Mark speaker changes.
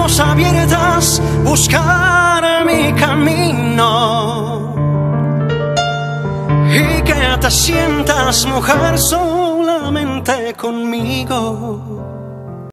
Speaker 1: manos abiertas buscar mi camino y que te sientas mujer solamente conmigo.